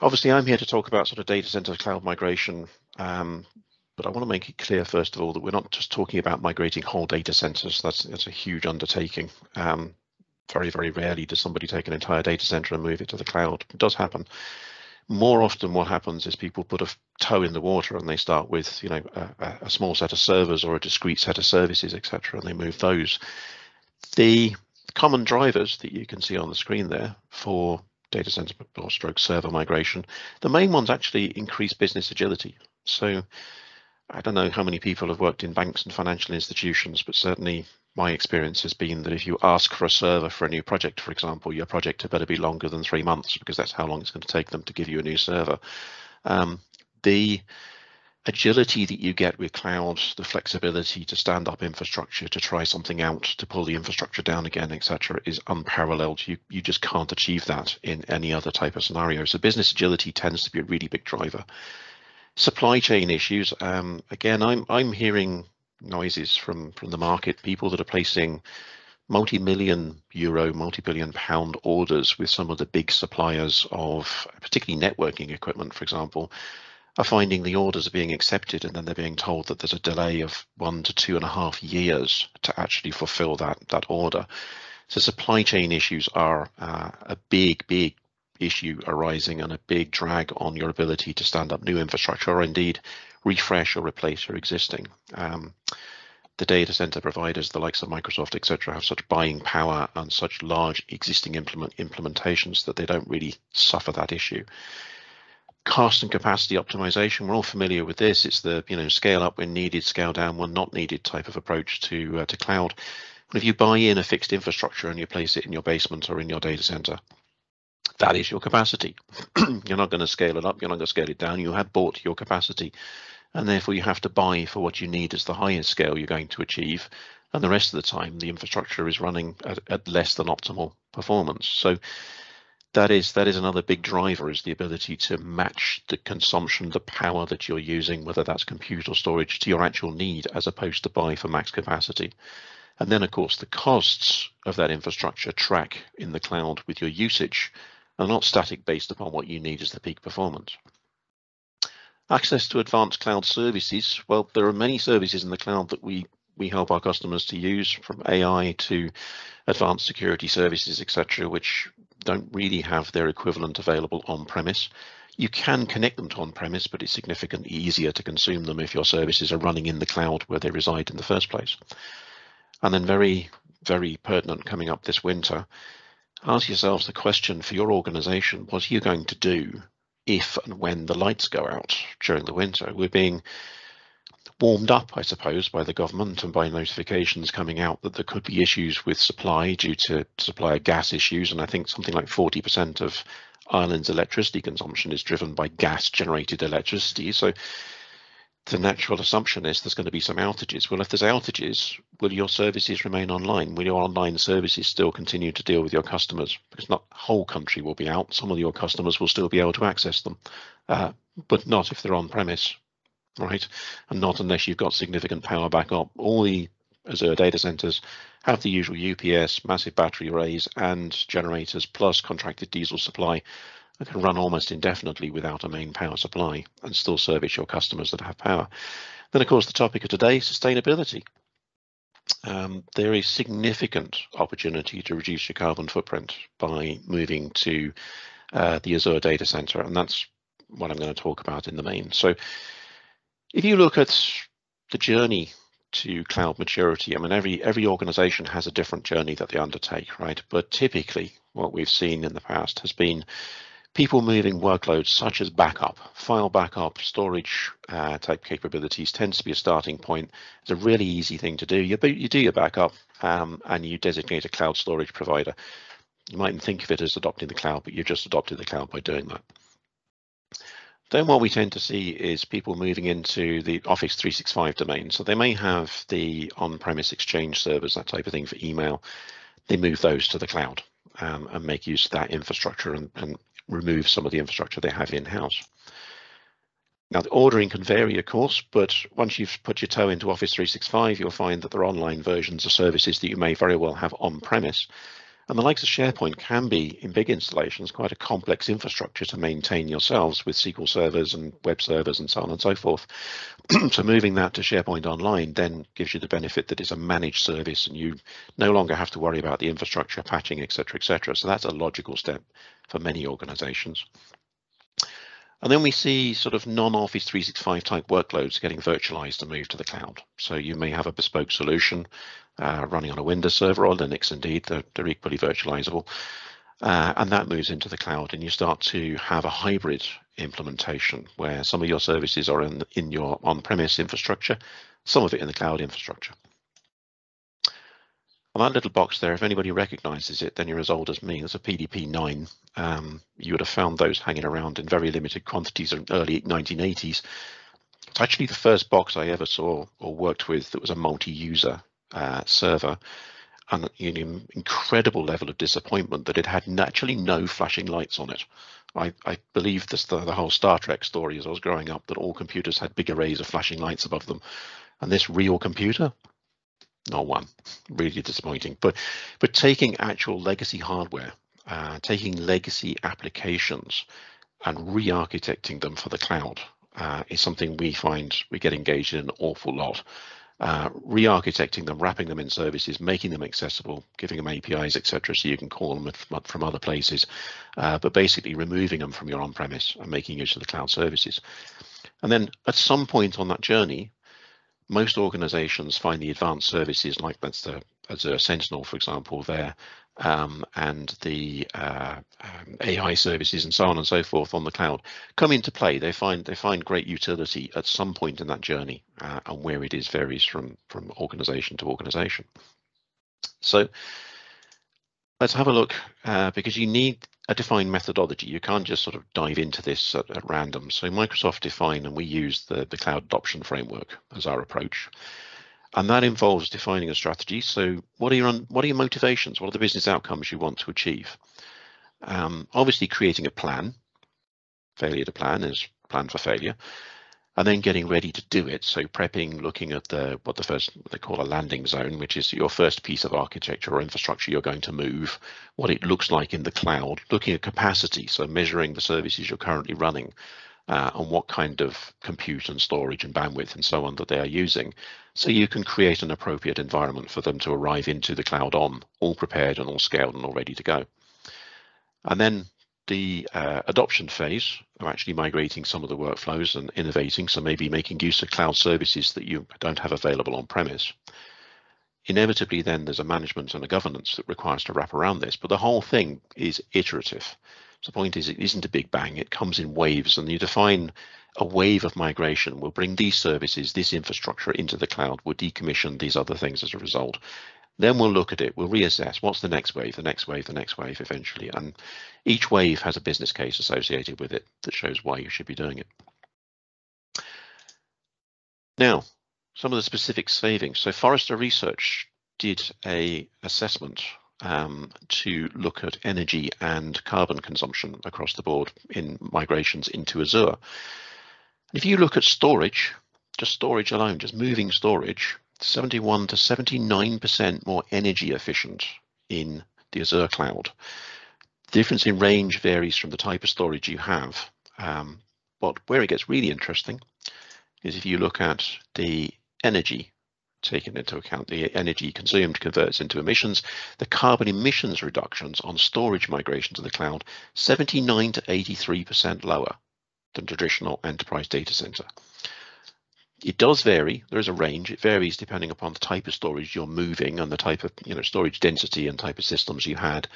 Obviously, I'm here to talk about sort of data center cloud migration, um, but I want to make it clear, first of all, that we're not just talking about migrating whole data centers. That's, that's a huge undertaking. Um, very, very rarely does somebody take an entire data center and move it to the cloud. It does happen. More often what happens is people put a toe in the water and they start with, you know, a, a small set of servers or a discrete set of services, etc., and they move those. The common drivers that you can see on the screen there for data center or stroke server migration, the main ones actually increase business agility. So I don't know how many people have worked in banks and financial institutions, but certainly my experience has been that if you ask for a server for a new project, for example, your project had better be longer than three months because that's how long it's going to take them to give you a new server. Um, the agility that you get with cloud, the flexibility to stand up infrastructure, to try something out, to pull the infrastructure down again, etc., is unparalleled. You you just can't achieve that in any other type of scenario. So business agility tends to be a really big driver. Supply chain issues. Um, again, I'm I'm hearing noises from from the market, people that are placing multi-million euro, multi-billion pound orders with some of the big suppliers of particularly networking equipment, for example, are finding the orders are being accepted and then they're being told that there's a delay of one to two and a half years to actually fulfill that that order. So supply chain issues are uh, a big, big issue arising and a big drag on your ability to stand up new infrastructure or indeed refresh or replace your existing. Um, the data center providers, the likes of Microsoft, etc., have such buying power and such large existing implement implementations that they don't really suffer that issue. Cost and capacity optimization, we're all familiar with this. It's the you know scale up when needed, scale down when not needed type of approach to uh, to cloud. If you buy in a fixed infrastructure and you place it in your basement or in your data center, that is your capacity. you're not going to scale it up, you're not going to scale it down. You have bought your capacity and therefore you have to buy for what you need as the highest scale you're going to achieve. And the rest of the time, the infrastructure is running at, at less than optimal performance. So that is that is another big driver is the ability to match the consumption, the power that you're using, whether that's compute or storage, to your actual need as opposed to buy for max capacity. And then, of course, the costs of that infrastructure track in the cloud with your usage are not static based upon what you need as the peak performance. Access to advanced cloud services. Well, there are many services in the cloud that we we help our customers to use from AI to advanced security services, etc., which don't really have their equivalent available on premise. You can connect them to on premise, but it's significantly easier to consume them if your services are running in the cloud where they reside in the first place. And then very, very pertinent coming up this winter, ask yourselves the question for your organization, what are you going to do if and when the lights go out during the winter? We're being warmed up, I suppose, by the government and by notifications coming out that there could be issues with supply due to supply gas issues. And I think something like 40% of Ireland's electricity consumption is driven by gas generated electricity. So the natural assumption is there's going to be some outages. Well, if there's outages, will your services remain online? Will your online services still continue to deal with your customers? Because not whole country will be out. Some of your customers will still be able to access them, uh, but not if they're on premise, right? And not unless you've got significant power backup. All the Azure data centers have the usual UPS, massive battery arrays, and generators, plus contracted diesel supply that can run almost indefinitely without a main power supply and still service your customers that have power. Then, of course, the topic of today, sustainability. Um, there is significant opportunity to reduce your carbon footprint by moving to uh, the Azure data center, and that's what I'm going to talk about in the main. So if you look at the journey to cloud maturity, I mean, every every organization has a different journey that they undertake, right? But typically, what we've seen in the past has been people moving workloads such as backup, file backup, storage uh, type capabilities tends to be a starting point. It's a really easy thing to do. You, you do your backup um, and you designate a cloud storage provider. You mightn't think of it as adopting the cloud, but you've just adopted the cloud by doing that. Then what we tend to see is people moving into the Office 365 domain. So they may have the on-premise Exchange servers, that type of thing for email. They move those to the cloud um, and make use of that infrastructure and, and remove some of the infrastructure they have in-house. Now the ordering can vary, of course, but once you've put your toe into Office 365, you'll find that there are online versions of services that you may very well have on-premise. And the likes of SharePoint can be, in big installations, quite a complex infrastructure to maintain yourselves with SQL servers and web servers and so on and so forth. so moving that to SharePoint Online then gives you the benefit that it's a managed service and you no longer have to worry about the infrastructure patching, etc., etc. So that's a logical step for many organizations. And then we see sort of non-Office 365 type workloads getting virtualized and moved to the cloud. So you may have a bespoke solution uh, running on a Windows server or Linux, indeed, they're, they're equally virtualizable. Uh, and that moves into the cloud and you start to have a hybrid implementation where some of your services are in, in your on-premise infrastructure, some of it in the cloud infrastructure. That little box there, if anybody recognizes it, then you're as old as me. There's a PDP-9. Um, you would have found those hanging around in very limited quantities in early 1980s. It's actually the first box I ever saw or worked with that was a multi-user uh, server and you incredible level of disappointment that it had naturally no flashing lights on it. I, I believe this the, the whole Star Trek story as I was growing up that all computers had big arrays of flashing lights above them. And this real computer not one. Really disappointing. But but taking actual legacy hardware, uh, taking legacy applications, and re-architecting them for the cloud uh, is something we find we get engaged in an awful lot. Uh, re-architecting them, wrapping them in services, making them accessible, giving them APIs, etc., so you can call them from other places, uh, but basically removing them from your on-premise and making use of the cloud services. And then at some point on that journey, most organizations find the advanced services like that's the Azure Sentinel, for example, there, um, and the uh, um, AI services and so on and so forth on the cloud come into play. They find they find great utility at some point in that journey, uh, and where it is varies from from organization to organization. So let's have a look uh, because you need a defined methodology. You can't just sort of dive into this at, at random. So Microsoft define and we use the, the cloud adoption framework as our approach. And that involves defining a strategy. So what are your what are your motivations? What are the business outcomes you want to achieve? Um, obviously creating a plan. Failure to plan is plan for failure and then getting ready to do it. So prepping, looking at the what the first what they call a landing zone, which is your first piece of architecture or infrastructure you're going to move, what it looks like in the cloud, looking at capacity, so measuring the services you're currently running, uh, and what kind of compute and storage and bandwidth and so on that they are using. So you can create an appropriate environment for them to arrive into the cloud on, all prepared and all scaled and all ready to go. And then the uh, adoption phase of actually migrating some of the workflows and innovating, so maybe making use of cloud services that you don't have available on premise. Inevitably, then there's a management and a governance that requires to wrap around this, but the whole thing is iterative. So the point is, it isn't a big bang, it comes in waves, and you define a wave of migration. We'll bring these services, this infrastructure into the cloud, we'll decommission these other things as a result. Then we'll look at it, we'll reassess what's the next wave, the next wave, the next wave eventually. And each wave has a business case associated with it that shows why you should be doing it. Now, some of the specific savings. So Forrester Research did a assessment um, to look at energy and carbon consumption across the board in migrations into Azure. If you look at storage, just storage alone, just moving storage, 71 to 79% more energy efficient in the Azure cloud. The difference in range varies from the type of storage you have. Um, but where it gets really interesting is if you look at the energy taken into account, the energy consumed converts into emissions, the carbon emissions reductions on storage migration to the cloud, 79 to 83% lower than traditional enterprise data center. It does vary. There is a range. It varies depending upon the type of storage you're moving and the type of you know storage density and type of systems you had,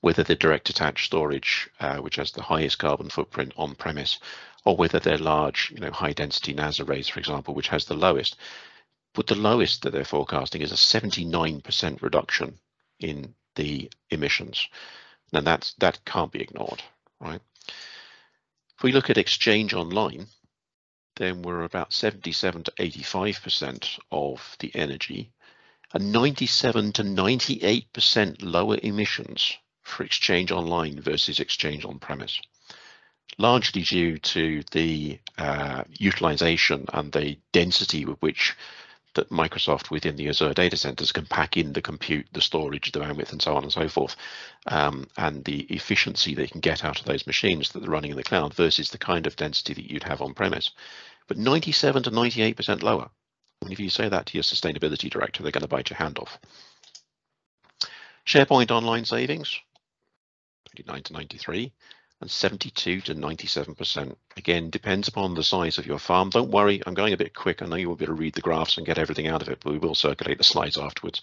whether the direct attached storage, uh, which has the highest carbon footprint on premise, or whether they're large, you know, high density NAS arrays, for example, which has the lowest. But the lowest that they're forecasting is a 79% reduction in the emissions. Now that's that can't be ignored, right? If we look at Exchange Online, then we're about 77 to 85% of the energy and 97 to 98% lower emissions for Exchange Online versus Exchange on premise, largely due to the uh, utilization and the density with which that Microsoft within the Azure data centers can pack in the compute, the storage, the bandwidth, and so on and so forth, um, and the efficiency they can get out of those machines that they're running in the cloud versus the kind of density that you'd have on premise. But 97 to 98% lower. And if you say that to your sustainability director, they're going to bite your hand off. SharePoint online savings, 29 to 93 and 72 to 97%. Again, depends upon the size of your farm. Don't worry, I'm going a bit quick. I know you will be able to read the graphs and get everything out of it, but we will circulate the slides afterwards.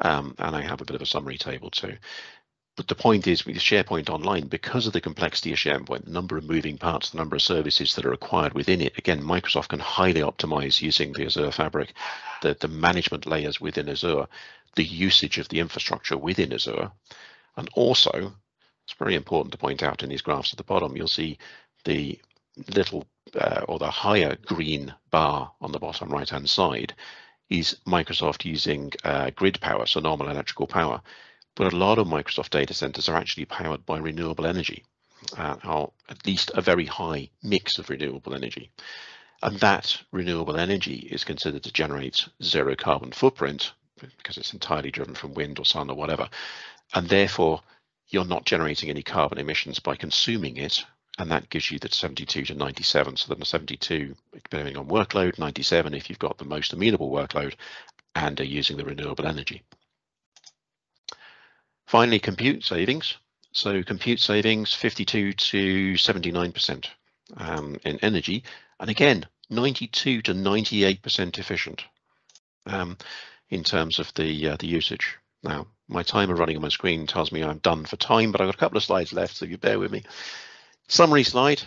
Um, and I have a bit of a summary table too. But the point is with SharePoint Online, because of the complexity of SharePoint, the number of moving parts, the number of services that are required within it, again, Microsoft can highly optimize using the Azure Fabric, the, the management layers within Azure, the usage of the infrastructure within Azure, and also it's very important to point out in these graphs at the bottom, you'll see the little uh, or the higher green bar on the bottom right hand side is Microsoft using uh, grid power, so normal electrical power. But a lot of Microsoft data centers are actually powered by renewable energy, uh, or at least a very high mix of renewable energy. And that renewable energy is considered to generate zero carbon footprint because it's entirely driven from wind or sun or whatever. And therefore, you're not generating any carbon emissions by consuming it. And that gives you the 72 to 97. So then the 72, depending on workload, 97 if you've got the most amenable workload and are using the renewable energy. Finally, compute savings. So compute savings 52 to 79% um, in energy. And again, 92 to 98% efficient um, in terms of the uh, the usage. Now, my timer running on my screen tells me I'm done for time, but I've got a couple of slides left, so you bear with me. Summary slide.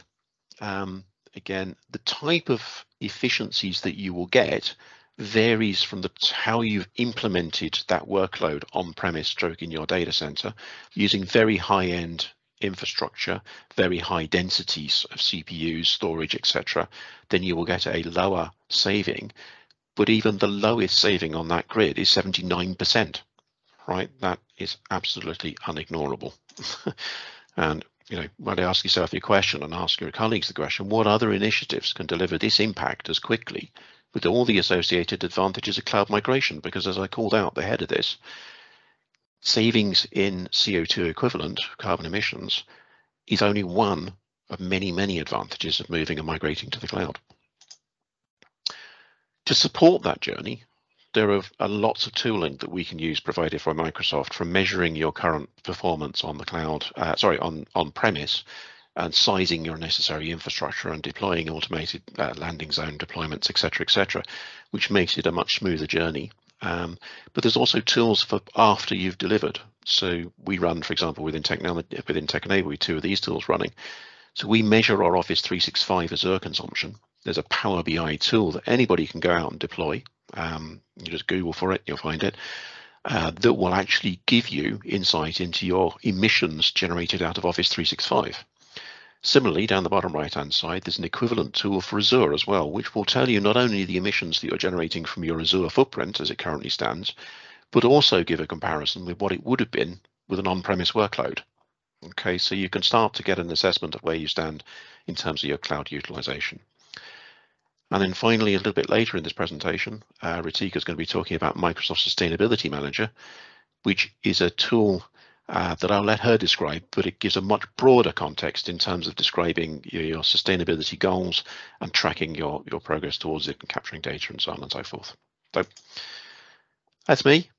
Um, again, the type of efficiencies that you will get varies from the how you've implemented that workload on premise stroke in your data center using very high end infrastructure, very high densities of CPUs, storage, etc., then you will get a lower saving. But even the lowest saving on that grid is 79% right? That is absolutely unignorable. and you know, when ask yourself your question and ask your colleagues the question, what other initiatives can deliver this impact as quickly with all the associated advantages of cloud migration? Because as I called out the head of this, savings in CO2 equivalent carbon emissions is only one of many, many advantages of moving and migrating to the cloud. To support that journey, there are, lots of tooling that we can use provided by Microsoft for measuring your current performance on the cloud, uh, sorry, on, on premise and sizing your necessary infrastructure and deploying automated uh, landing zone deployments, etc., etc., which makes it a much smoother journey. Um, but there's also tools for after you've delivered. So we run, for example, within technology, within TEKenable, two of these tools running. So we measure our Office 365 Azure consumption. There's a Power BI tool that anybody can go out and deploy um, you just Google for it, you'll find it. Uh, that will actually give you insight into your emissions generated out of Office 365. Similarly, down the bottom right hand side, there's an equivalent tool for Azure as well, which will tell you not only the emissions that you're generating from your Azure footprint as it currently stands, but also give a comparison with what it would have been with an on-premise workload. Okay, so you can start to get an assessment of where you stand in terms of your cloud utilization. And then finally, a little bit later in this presentation, uh, Ritika is going to be talking about Microsoft Sustainability Manager, which is a tool uh, that I'll let her describe, but it gives a much broader context in terms of describing your, your, sustainability goals and tracking your, your progress towards it and capturing data and so on and so forth. So that's me.